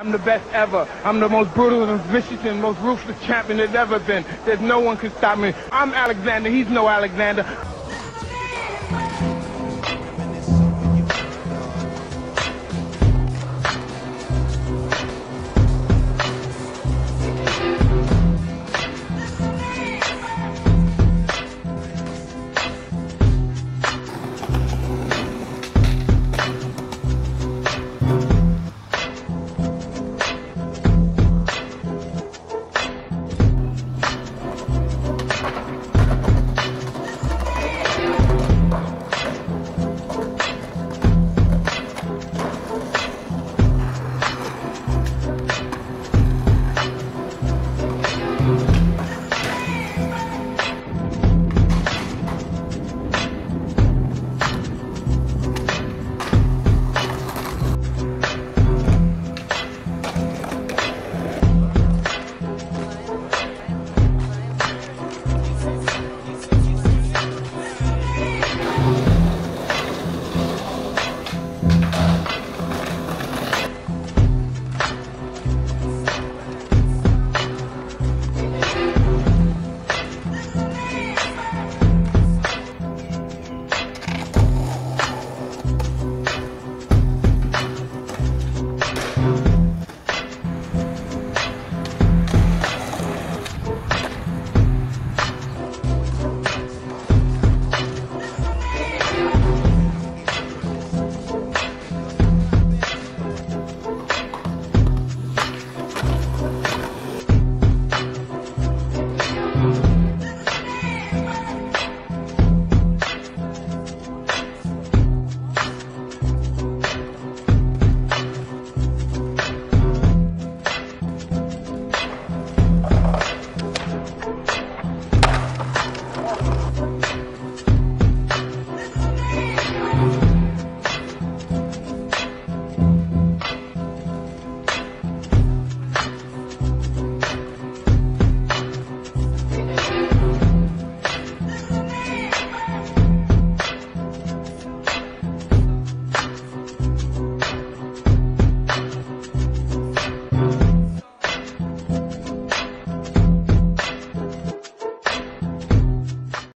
I'm the best ever. I'm the most brutal and vicious and most ruthless champion there's ever been. There's no one can stop me. I'm Alexander. He's no Alexander.